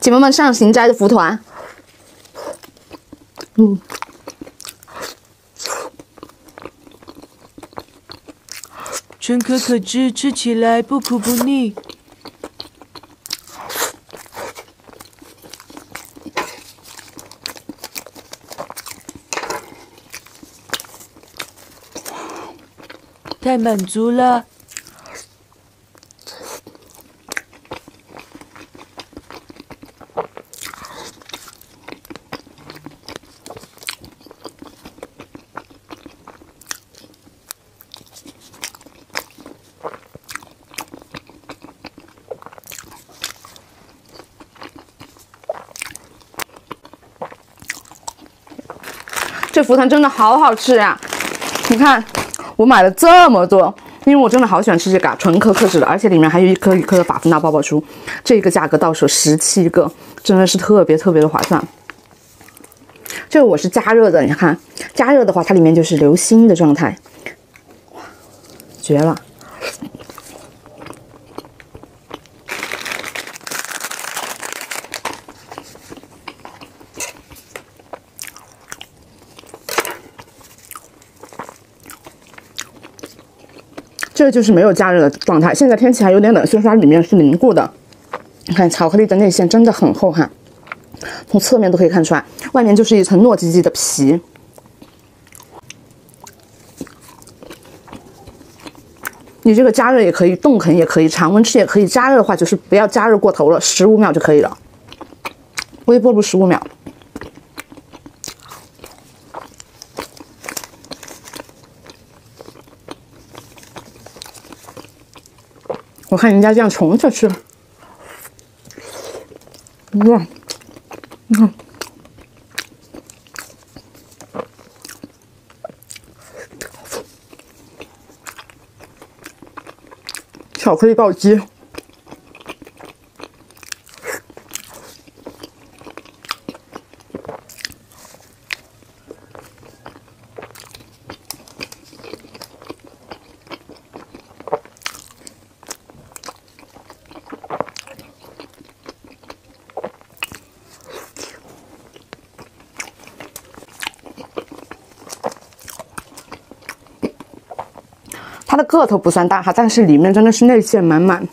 姐妹们上行斋的福团，嗯，纯可可脂，吃起来不苦不腻。太满足了。这福团真的好好吃呀！你看，我买了这么多，因为我真的好喜欢吃这个纯可可脂的，而且里面还有一颗一颗的法芙娜爆爆珠，这个价格到手十七个，真的是特别特别的划算。这个我是加热的，你看，加热的话它里面就是流心的状态，哇，绝了！这就是没有加热的状态。现在天气还有点冷，所以它里面是凝固的。你看巧克力的内馅真的很厚哈，从侧面都可以看出来，外面就是一层糯叽叽的皮。你这个加热也可以，冻啃也可以，常温吃也可以。加热的话就是不要加热过头了，十五秒就可以了，微波炉十五秒。我看人家这样重着吃，哇，你看，巧克力暴击。它的个头不算大哈，但是里面真的是内馅满满。